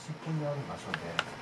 端っこにある場所で、